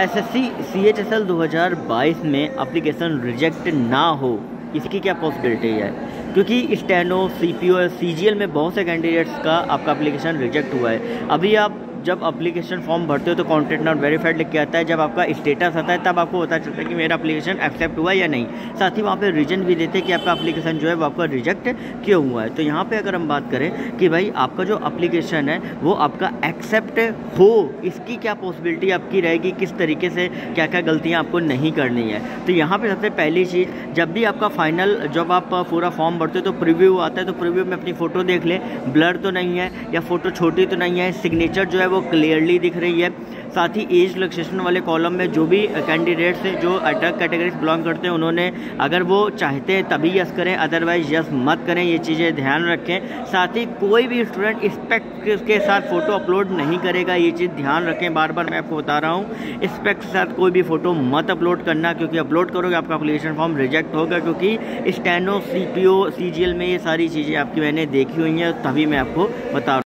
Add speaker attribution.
Speaker 1: SSC CHSL 2022 में application reject ना हो, इसकी क्या पॉसिबिलिटी है? क्योंकि steno C P O C G L में बहुत से कैंडिडेट्स का आपका अप्लीकेशन रिजेक्ट हुआ है। अभी आप जब अप्लीकेशन फॉर्म भरते हो तो कॉन्टेंट नॉट वेरीफाइड लिख के आता है। जब आपका स्टेटस आता है, तब आपको पता चलता है कि मेरा अप्लीकेशन एक्सेप्ट हुआ या नहीं। साथ ही वहाँ पर रीजन भी देते हैं कि आपका अप्लीकेशन जो है वो आपका रिजेक्ट क्यों हुआ है। तो यहाँ पर अगर हम बात करें कि भाई आपका जो अप्लीकेशन है, वो आपका एक्सेप्ट हो, इसकी क्या पॉसिबिलिटी आपकी रहेगी? किस तरीके से क्या क्या गलतियाँ आपको नहीं करनी है? तो यहाँ पर सबसे पहली चीज़, जब भी आपका फाइनल जब आप पूरा फॉर्म भरते हो तो प्रिव्यू आता है तो प्रिव्यू में अपनी फ़ोटो देख लें। ब्लर तो नहीं है या फ़ोटो छोटी तो नहीं है सिग्नेचर जो है वो क्लियरली दिख रही है। साथ ही एज रिलैक्सेशन वाले कॉलम में जो भी कैंडिडेट्स हैं, जो अटक कैटेगरीज बिलोंग करते हैं, उन्होंने अगर वो चाहते हैं तभी यस करें अदरवाइज़ यस मत करें, ये चीज़ें ध्यान रखें। साथ ही कोई भी स्टूडेंट स्पेक्ट के साथ फ़ोटो अपलोड नहीं करेगा, ये चीज़ ध्यान रखें। बार बार मैं आपको बता रहा हूँ स्पेक्ट के साथ कोई भी फ़ोटो मत अपलोड करना, क्योंकि अपलोड करोगे आपका अप्लीकेशन फॉर्म रिजेक्ट होगा, क्योंकि स्टैनो सी पी में ये सारी चीज़ें आपकी मैंने देखी हुई हैं, तभी मैं आपको बता